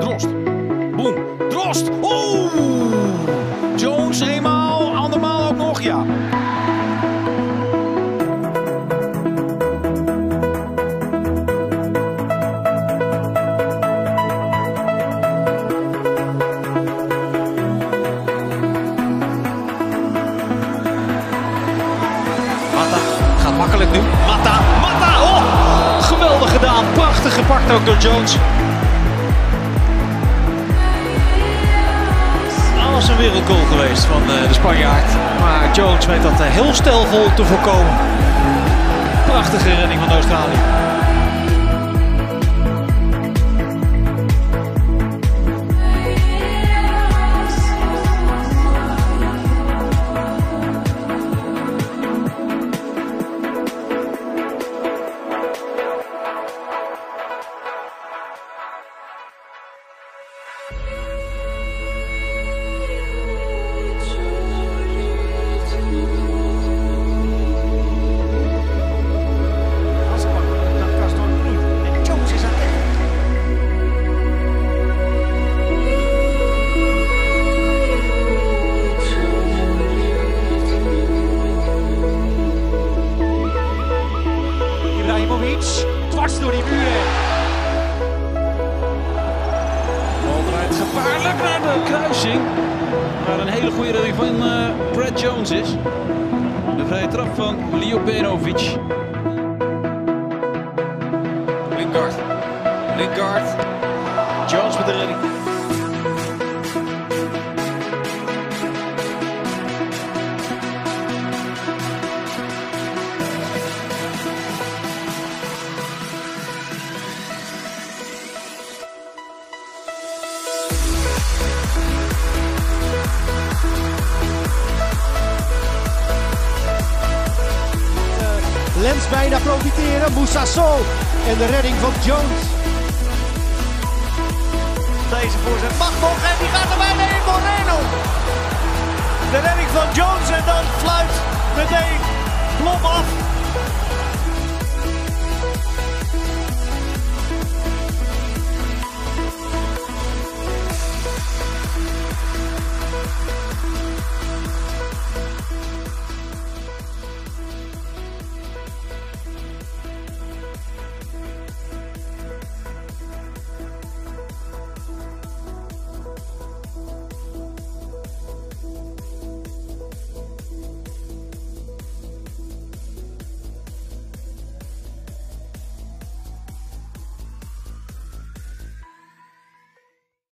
Drost. Boom. Drost. Oh! Joe makkelijk nu. Mata, Mata, oh! Geweldig gedaan. Prachtig gepakt ook door Jones. Alles een wereldgoal geweest van eh, de Spanjaard. Maar Jones weet dat eh, heel stelvol te voorkomen. Prachtige redding van Australië. Ibrahimovic, dwars door die muren. Bal draait gevaarlijk naar de kruising. Waar een hele goede redding van eh, Brad Jones is. De vrije trap van Ljubenovic. Lingard. Lingard. Jones met de redding. Lens bijna profiteren. Moussa en de redding van Jones. Deze voorzet mag nog en die gaat er bijna in Moreno. De redding van Jones en dan fluit meteen Klop af.